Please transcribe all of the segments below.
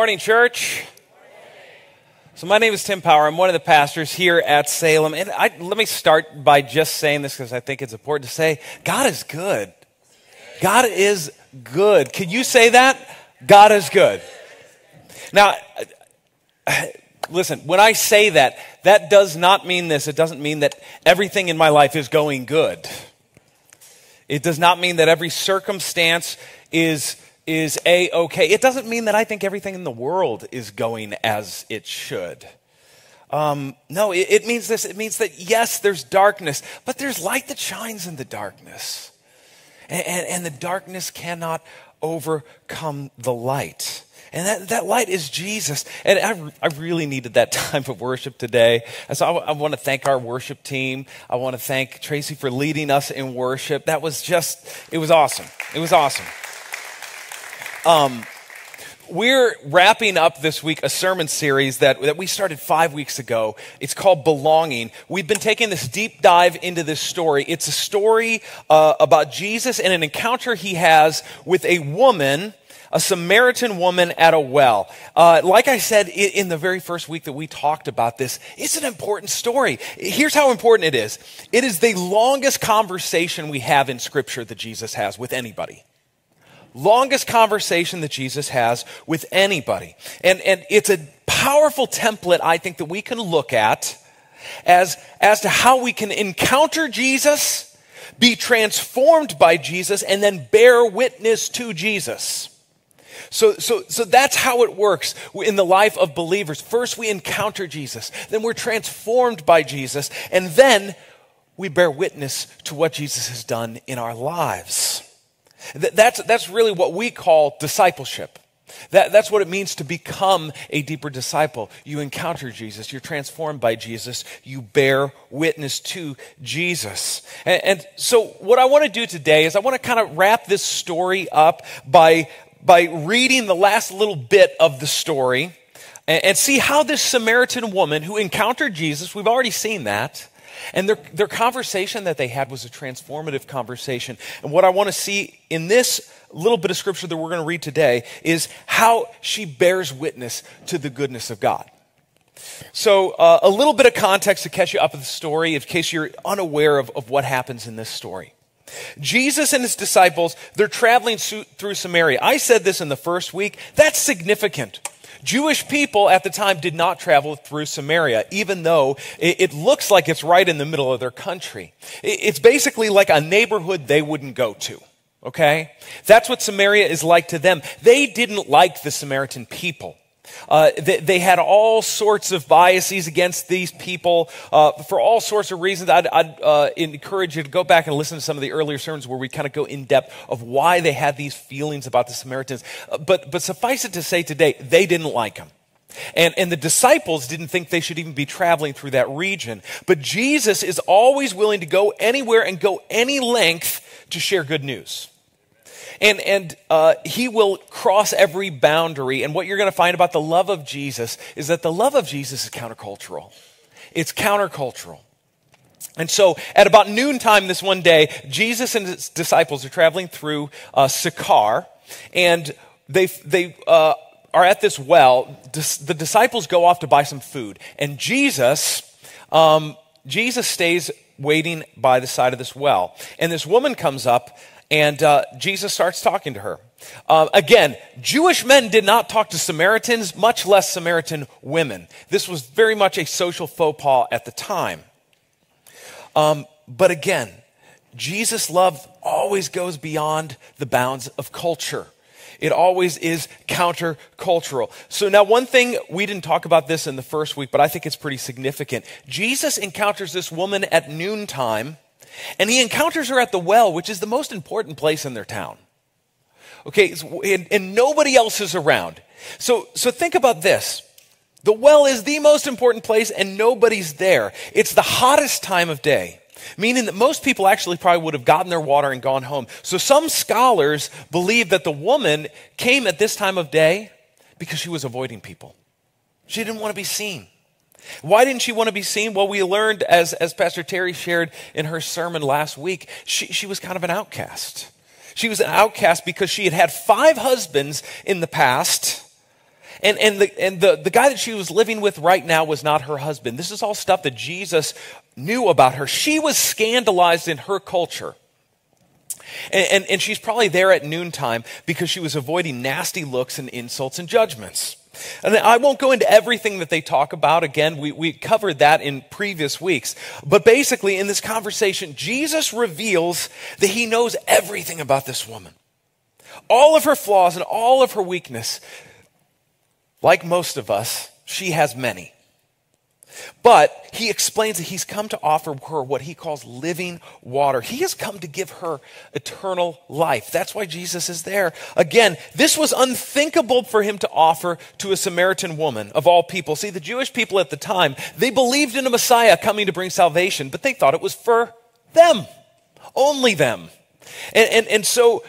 Morning, church. So, my name is Tim Power. I'm one of the pastors here at Salem. And I, let me start by just saying this because I think it's important to say God is good. God is good. Can you say that? God is good. Now, uh, listen, when I say that, that does not mean this. It doesn't mean that everything in my life is going good. It does not mean that every circumstance is is a okay. It doesn't mean that I think everything in the world is going as it should. Um, no, it, it means this. It means that yes, there's darkness, but there's light that shines in the darkness. And, and, and the darkness cannot overcome the light. And that, that light is Jesus. And I, I really needed that time of worship today. And so I, I want to thank our worship team. I want to thank Tracy for leading us in worship. That was just, it was awesome. It was awesome. Um, we're wrapping up this week a sermon series that, that we started five weeks ago. It's called Belonging. We've been taking this deep dive into this story. It's a story uh, about Jesus and an encounter he has with a woman a Samaritan woman at a well. Uh, like I said in the very first week that we talked about this, it's an important story. Here's how important it is it is the longest conversation we have in Scripture that Jesus has with anybody longest conversation that Jesus has with anybody. And, and it's a powerful template, I think, that we can look at as, as to how we can encounter Jesus, be transformed by Jesus, and then bear witness to Jesus. So, so, so that's how it works in the life of believers. First, we encounter Jesus, then we're transformed by Jesus, and then we bear witness to what Jesus has done in our lives. That's, that's really what we call discipleship. That, that's what it means to become a deeper disciple. You encounter Jesus, you're transformed by Jesus, you bear witness to Jesus. And, and so, what I want to do today is I want to kind of wrap this story up by, by reading the last little bit of the story and, and see how this Samaritan woman who encountered Jesus, we've already seen that, and their, their conversation that they had was a transformative conversation. And what I want to see in this little bit of scripture that we're going to read today is how she bears witness to the goodness of God. So, uh, a little bit of context to catch you up with the story in case you're unaware of, of what happens in this story. Jesus and his disciples, they're traveling through Samaria. I said this in the first week. That's significant. Jewish people at the time did not travel through Samaria, even though it, looks like it's right in the middle of their country. It's basically like a neighborhood they wouldn't go to. Okay? That's what Samaria is like to them. They didn't like the Samaritan people. Uh, they, they, had all sorts of biases against these people uh, for all sorts of reasons. I'd, I'd uh, encourage you to go back and listen to some of the earlier sermons where we kind of go in depth of why they had these feelings about the Samaritans. Uh, but, but suffice it to say today, they didn't like them. And, and the disciples didn't think they should even be traveling through that region. But Jesus is always willing to go anywhere and go any length to share good news. And, and uh, he will cross every boundary. And what you're going to find about the love of Jesus is that the love of Jesus is countercultural. It's countercultural. And so at about noontime this one day, Jesus and his disciples are traveling through uh, Sychar, and they, they uh, are at this well. the disciples go off to buy some food, and Jesus, um, Jesus stays waiting by the side of this well. And this woman comes up and uh, Jesus starts talking to her. Uh, again, Jewish men did not talk to Samaritans, much less Samaritan women. This was very much a social faux pas at the time. Um, but again, Jesus' love always goes beyond the bounds of culture. It always is countercultural. So now one thing, we didn't talk about this in the first week, but I think it's pretty significant. Jesus encounters this woman at noontime and he encounters her at the well, which is the most important place in their town. Okay, and, and nobody else is around. So, so think about this. The well is the most important place and nobody's there. It's the hottest time of day, meaning that most people actually probably would have gotten their water and gone home. So some scholars believe that the woman came at this time of day because she was avoiding people. She didn't want to be seen. Why didn't she want to be seen? Well, we learned, as, as Pastor Terry shared in her sermon last week, she, she was kind of an outcast. She was an outcast because she had had five husbands in the past, And, and, the, and the, the guy that she was living with right now was not her husband. This is all stuff that Jesus knew about her. She was scandalized in her culture. And, and, and she's probably there at noontime because she was avoiding nasty looks and insults and judgments. And I won't go into everything that they talk about. Again, we, we covered that in previous weeks. But basically, in this conversation, Jesus reveals that he knows everything about this woman. All of her flaws and all of her weakness. Like most of us, she has many. But he explains that he's come to offer her what he calls living water. He has come to give her eternal life. That's why Jesus is there. Again, this was unthinkable for him to offer to a Samaritan woman of all people. See, the Jewish people at the time, they believed in a Messiah coming to bring salvation, but they thought it was for them, only them. And, and, and so,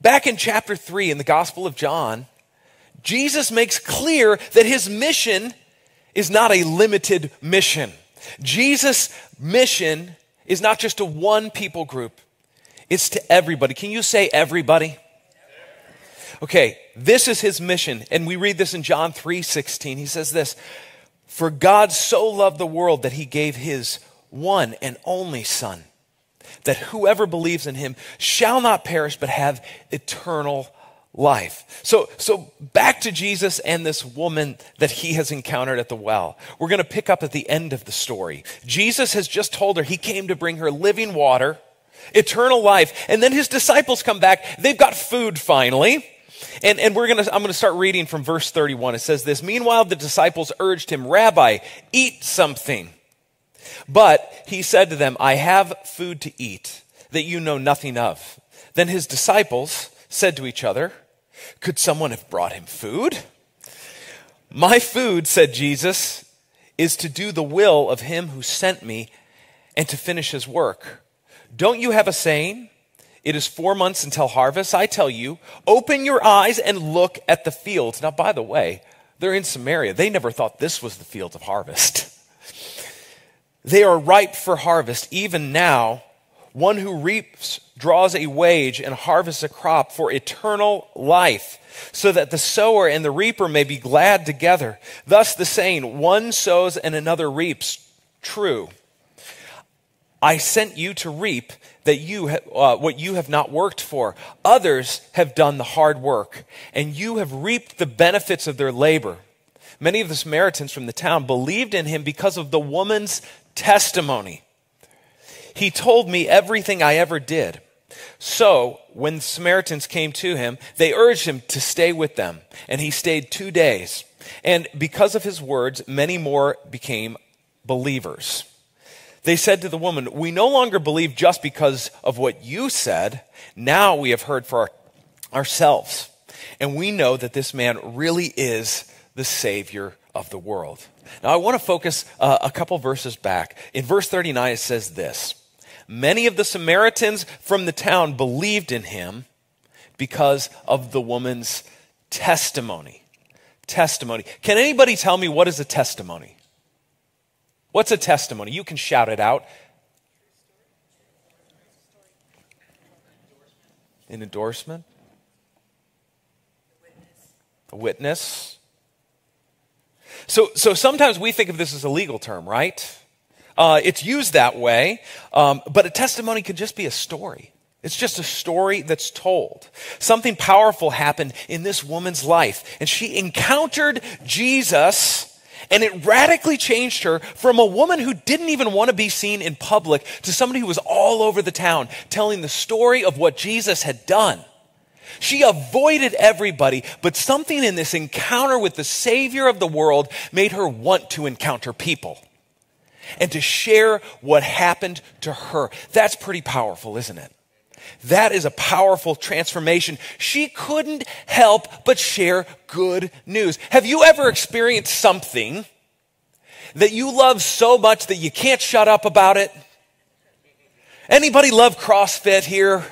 back in chapter 3 in the Gospel of John, Jesus makes clear that his mission is not a limited mission. Jesus' mission is not just to one people group, it's to everybody. Can you say everybody? Okay, this is his mission. And we read this in John 3 16. He says this For God so loved the world that he gave his one and only Son, that whoever believes in him shall not perish but have eternal life. So, so back to Jesus and this woman that he has encountered at the well. We're going to pick up at the end of the story. Jesus has just told her he came to bring her living water, eternal life. And then his disciples come back. They've got food finally. And, and we're gonna, I'm going to start reading from verse 31. It says this Meanwhile, the disciples urged him, Rabbi, eat something. But he said to them, I have food to eat that you know nothing of. Then his disciples said to each other, could someone have brought him food? My food, said Jesus, is to do the will of him who sent me and to finish his work. Don't you have a saying? It is four months until harvest. I tell you, open your eyes and look at the fields. Now, by the way, they're in Samaria. They never thought this was the field of harvest. They are ripe for harvest. Even now, one who reaps draws a wage and harvests a crop for eternal life, so that the sower and the reaper may be glad together. Thus the saying, one sows and another reaps, true. I sent you to reap that you uh, what you have not worked for. Others have done the hard work, and you have reaped the benefits of their labor. Many of the Samaritans from the town believed in him because of the woman's testimony. He told me everything I ever did. So, when the Samaritans came to him, they urged him to stay with them, and he stayed two days. And because of his words, many more became believers. They said to the woman, We no longer believe just because of what you said. Now we have heard for our, ourselves. And we know that this man really is the Savior of the world. Now, I want to focus uh, a couple verses back. In verse 39, it says this Many of the Samaritans from the town believed in him because of the woman's testimony. Testimony. Can anybody tell me what is a testimony? What's a testimony? You can shout it out. An endorsement? A witness. So, so sometimes we think of this as a legal term, right? Uh, it's used that way, um, but a testimony could just be a story. It's just a story that's told. Something powerful happened in this woman's life, and she encountered Jesus. And it radically changed her from a woman who didn't even want to be seen in public to somebody who was all over the town telling the story of what Jesus had done. She avoided everybody, but something in this encounter with the Savior of the world made her want to encounter people and to share what happened to her. That's pretty powerful, isn't it? That is a powerful transformation. She couldn't help but share good news. Have you ever experienced something that you love so much that you can't shut up about it? Anybody love CrossFit here?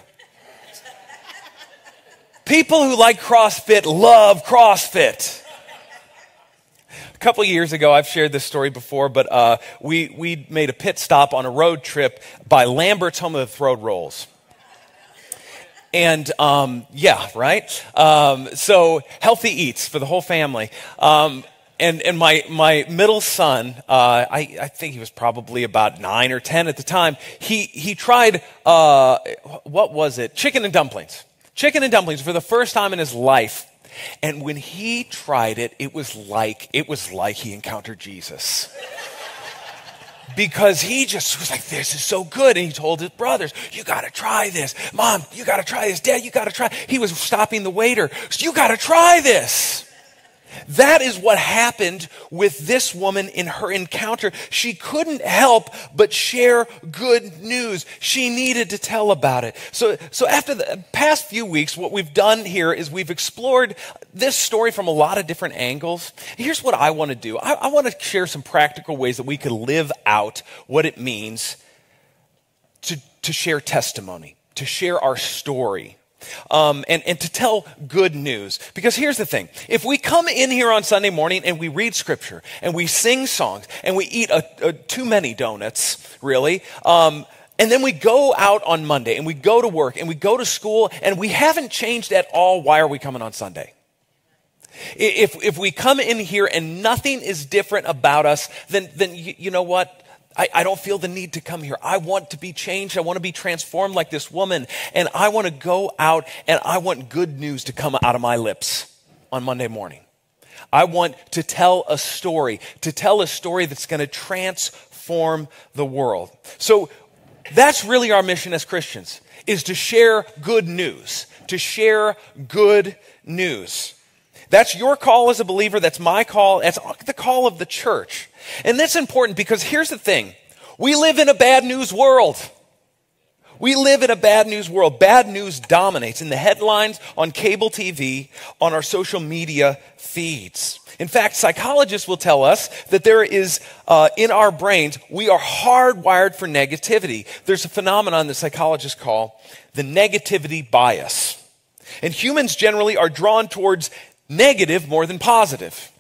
People who like CrossFit love CrossFit couple years ago, I've shared this story before, but uh, we, we made a pit stop on a road trip by Lambert's Home of the Throwed Rolls. And um, yeah, right? Um, so healthy eats for the whole family. Um, and, and my, my middle son, uh, I, I think he was probably about nine or 10 at the time, he, he tried, uh, what was it? Chicken and dumplings. Chicken and dumplings for the first time in his life. And when he tried it, it was like, it was like he encountered Jesus because he just was like, this is so good. And he told his brothers, you got to try this. Mom, you got to try this. Dad, you got to try. He was stopping the waiter. You got to try this. That is what happened with this woman in her encounter. She couldn't help but share good news. She needed to tell about it. So, so after the past few weeks, what we've done here is we've explored this story from a lot of different angles. Here's what I want to do. I, I want to share some practical ways that we could live out what it means to, to share testimony, to share our story um, and, and to tell good news. Because here's the thing if we come in here on Sunday morning and we read scripture and we sing songs and we eat a, a, too many donuts, really, um, and then we go out on Monday and we go to work and we go to school and we haven't changed at all, why are we coming on Sunday? If, if we come in here and nothing is different about us, then, then you, you know what? I, I, don't feel the need to come here. I want to be changed. I want to be transformed like this woman. And I want to go out and I want good news to come out of my lips on Monday morning. I want to tell a story, to tell a story that's going to transform the world. So that's really our mission as Christians, is to share good news, to share good news. That's your call as a believer. That's my call. That's the call of the church. And that's important because here's the thing. We live in a bad news world. We live in a bad news world. Bad news dominates in the headlines, on cable TV, on our social media feeds. In fact, psychologists will tell us that there is, uh, in our brains, we are hardwired for negativity. There's a phenomenon that psychologists call the negativity bias. And humans generally are drawn towards negative more than positive.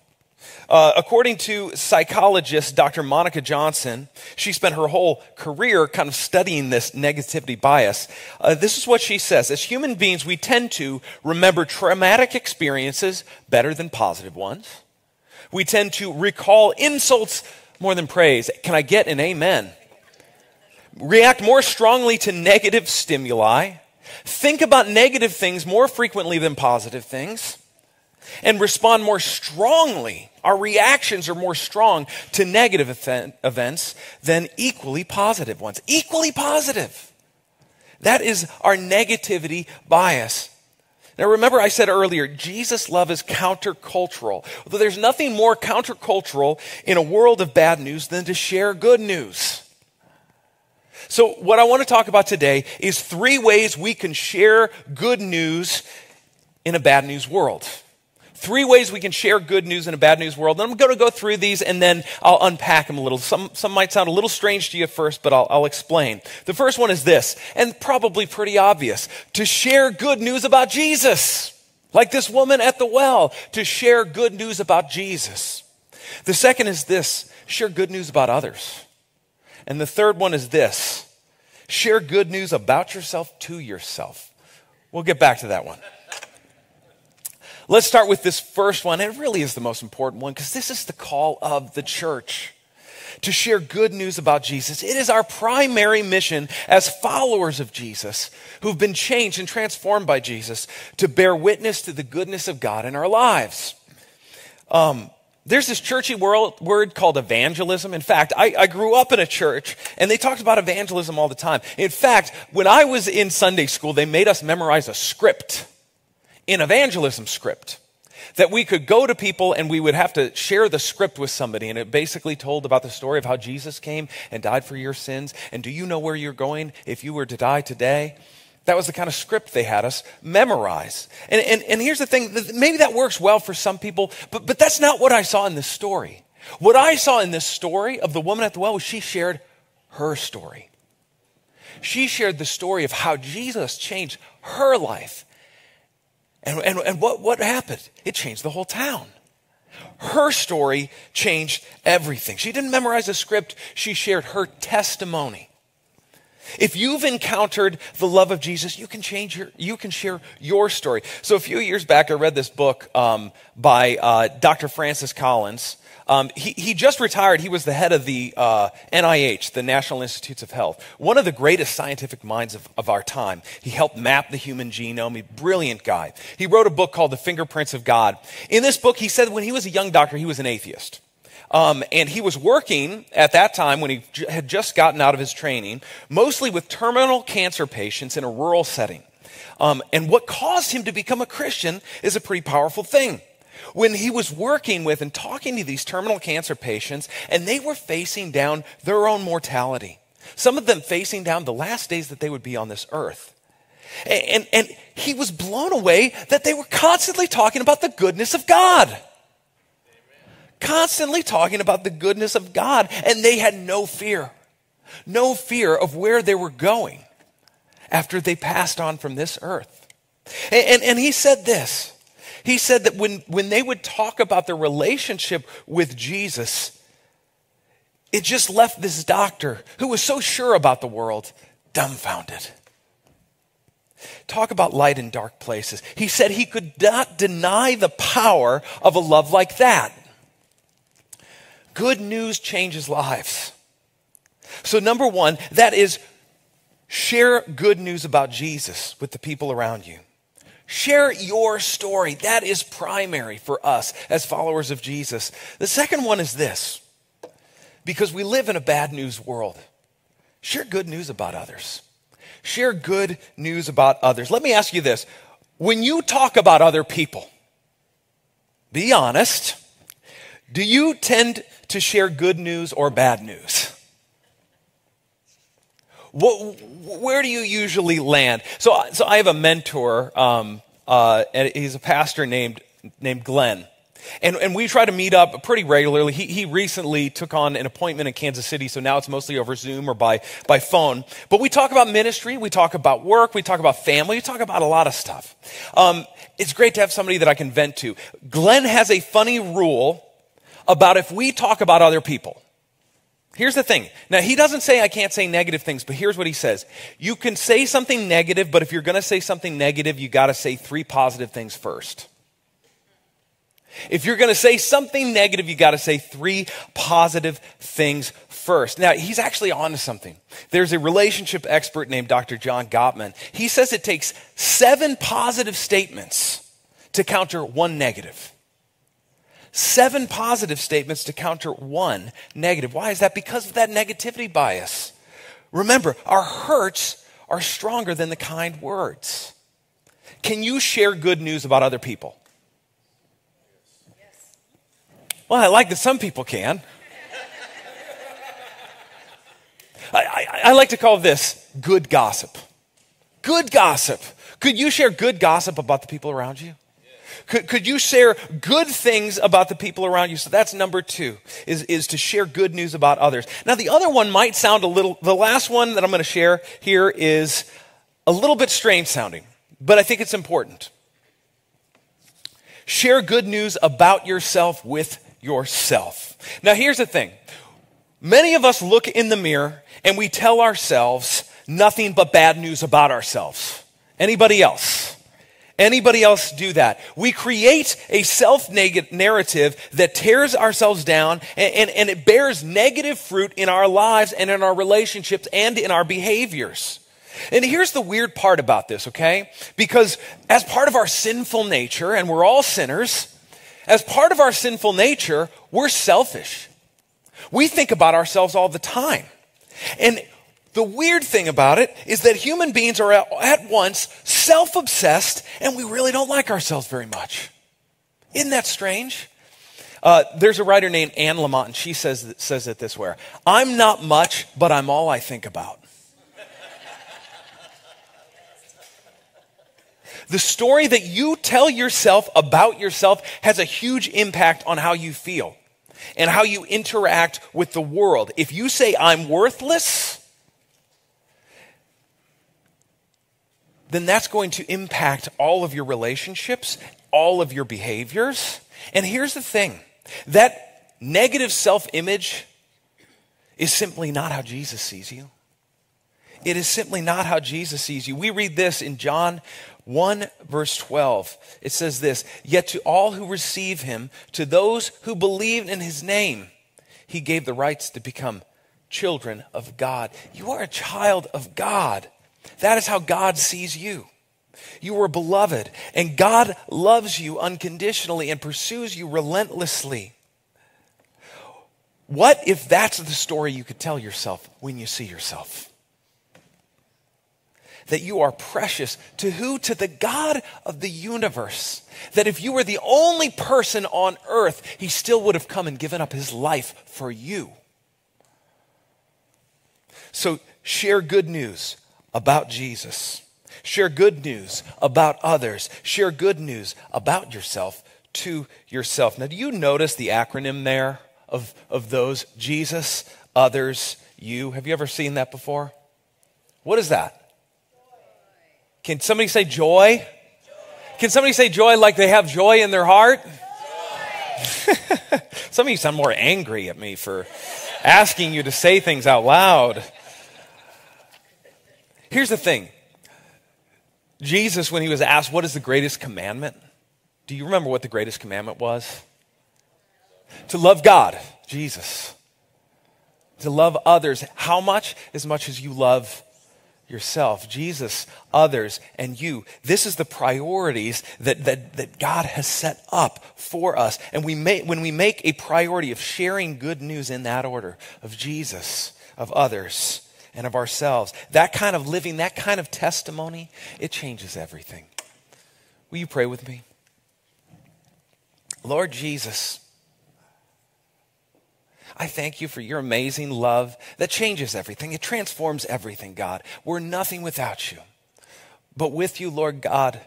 Uh, according to psychologist Dr. Monica Johnson, she spent her whole career kind of studying this negativity bias. Uh, this is what she says As human beings, we tend to remember traumatic experiences better than positive ones. We tend to recall insults more than praise. Can I get an amen? React more strongly to negative stimuli. Think about negative things more frequently than positive things and respond more strongly. Our reactions are more strong to negative events than equally positive ones. Equally positive. That is our negativity bias. Now, remember, I said earlier, Jesus' love is countercultural. Although there's nothing more countercultural in a world of bad news than to share good news. So, what I want to talk about today is three ways we can share good news in a bad news world. Three ways we can share good news in a bad news world. And I'm going to go through these and then I'll unpack them a little. Some, some might sound a little strange to you at first, but I'll, I'll explain. The first one is this, and probably pretty obvious to share good news about Jesus. Like this woman at the well, to share good news about Jesus. The second is this share good news about others. And the third one is this share good news about yourself to yourself. We'll get back to that one. Let's start with this first one. It really is the most important one because this is the call of the church to share good news about Jesus. It is our primary mission as followers of Jesus who've been changed and transformed by Jesus to bear witness to the goodness of God in our lives. Um, there's this churchy world, word called evangelism. In fact, I, I, grew up in a church and they talked about evangelism all the time. In fact, when I was in Sunday school, they made us memorize a script in evangelism script that we could go to people and we would have to share the script with somebody. And it basically told about the story of how Jesus came and died for your sins. And do you know where you're going if you were to die today? That was the kind of script they had us memorize. And, and, and here's the thing maybe that works well for some people, but, but that's not what I saw in this story. What I saw in this story of the woman at the well was she shared her story. She shared the story of how Jesus changed her life and, and, and what, what happened? It changed the whole town. Her story changed everything. She didn't memorize a script, she shared her testimony. If you've encountered the love of Jesus, you can change your, you can share your story. So a few years back, I read this book um, by uh, Dr. Francis Collins. Um, he, he just retired. He was the head of the uh, NIH, the National Institutes of Health, one of the greatest scientific minds of, of our time. He helped map the human genome. A brilliant guy. He wrote a book called The Fingerprints of God. In this book, he said when he was a young doctor, he was an atheist. Um, and he was working at that time when he j- had just gotten out of his training, mostly with terminal cancer patients in a rural setting. Um, and what caused him to become a Christian is a pretty powerful thing. When he was working with and talking to these terminal cancer patients, and they were facing down their own mortality, some of them facing down the last days that they would be on this earth. And, and, and he was blown away that they were constantly talking about the goodness of God constantly talking about the goodness of God, and they had no fear, no fear of where they were going after they passed on from this earth. And, and, and, he said this He said that when, when they would talk about their relationship with Jesus, it just left this doctor who was so sure about the world dumbfounded. Talk about light in dark places. He said he could not deny the power of a love like that. Good news changes lives. So, number one, that is share good news about Jesus with the people around you. Share your story. That is primary for us as followers of Jesus. The second one is this because we live in a bad news world. Share good news about others. Share good news about others. Let me ask you this when you talk about other people, be honest. Do you tend to share good news or bad news? Where do you usually land? So, so I have a mentor, um, uh, and he's a pastor named, named Glenn. And, and we try to meet up pretty regularly. He, he recently took on an appointment in Kansas City, so now it's mostly over Zoom or by, by phone. But we talk about ministry, we talk about work, we talk about family, we talk about a lot of stuff. Um, it's great to have somebody that I can vent to. Glenn has a funny rule about if we talk about other people. Here's the thing. Now, he doesn't say I can't say negative things, but here's what he says. You can say something negative, but if you're going to say something negative, you got to say three positive things first. If you're going to say something negative, you got to say three positive things first. Now, he's actually on to something. There's a relationship expert named Dr. John Gottman. He says it takes seven positive statements to counter one negative seven positive statements to counter one negative. Why is that? Because of that negativity bias. Remember, our hurts are stronger than the kind words. Can you share good news about other people? Well, I like that some people can. I, I, I, like to call this good gossip. Good gossip. Could you share good gossip about the people around you? Could, could you share good things about the people around you? So that's number two, is, is to share good news about others. Now, the other one might sound a little, the last one that I'm going to share here is a little bit strange sounding, but I think it's important. Share good news about yourself with yourself. Now, here's the thing many of us look in the mirror and we tell ourselves nothing but bad news about ourselves. Anybody else? Anybody else do that? We create a self narrative that tears ourselves down and, and, and, it bears negative fruit in our lives and in our relationships and in our behaviors. And here's the weird part about this, okay? Because as part of our sinful nature, and we're all sinners, as part of our sinful nature, we're selfish. We think about ourselves all the time. And the weird thing about it is that human beings are at once self obsessed and we really don't like ourselves very much. Isn't that strange? Uh, there's a writer named Anne Lamott, and she says, says it this way I'm not much, but I'm all I think about. the story that you tell yourself about yourself has a huge impact on how you feel and how you interact with the world. If you say, I'm worthless, then that's going to impact all of your relationships, all of your behaviors. And here's the thing that negative self image is simply not how Jesus sees you. it is simply not how Jesus sees you. We read this in John 1, verse 12. It says this Yet to all who receive him, to those who believe in his name, he gave the rights to become children of God. You are a child of God. That is how God sees you. You are beloved, and God loves you unconditionally and pursues you relentlessly. What if that's the story you could tell yourself when you see yourself? That you are precious to who? To the God of the universe. That if you were the only person on earth, he still would have come and given up his life for you. So share good news about Jesus. Share good news about others. Share good news about yourself to yourself. Now, do you notice the acronym there of, of those? Jesus, others, you. Have you ever seen that before? What is that? Can somebody say joy? joy? Can somebody say joy like they have joy in their heart? Some of you sound more angry at me for asking you to say things out loud. Here's the thing Jesus, when he was asked, What is the greatest commandment? Do you remember what the greatest commandment was? To love God, Jesus. To love others. How much? As much as you love yourself, Jesus, others, and you. This is the priorities that, that, that God has set up for us. And we may, when we make a priority of sharing good news in that order of Jesus, of others, and of ourselves. That kind of living, that kind of testimony, it changes everything. Will you pray with me? Lord Jesus, I thank you for your amazing love that changes everything. It transforms everything, God. We're nothing without you. But with you, Lord God,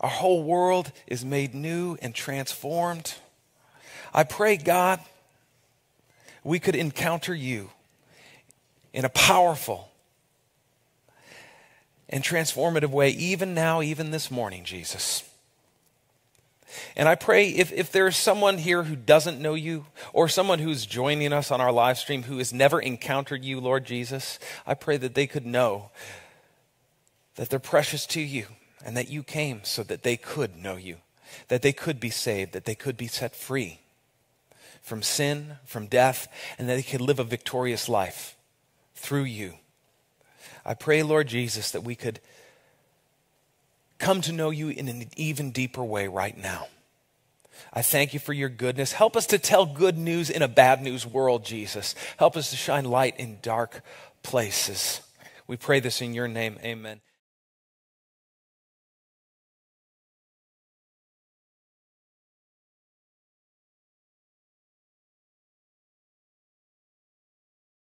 our whole world is made new and transformed. I pray, God, we could encounter you in a powerful and transformative way, even now, even this morning, Jesus. And I pray if, if there's someone here who doesn't know you, or someone who's joining us on our live stream who has never encountered you, Lord Jesus, I pray that they could know that they're precious to you and that you came so that they could know you, that they could be saved, that they could be set free from sin, from death, and that they could live a victorious life through you. I pray, Lord Jesus, that we could come to know you in an even deeper way right now. I thank you for your goodness. Help us to tell good news in a bad news world, Jesus. Help us to shine light in dark places. We pray this in your name. Amen.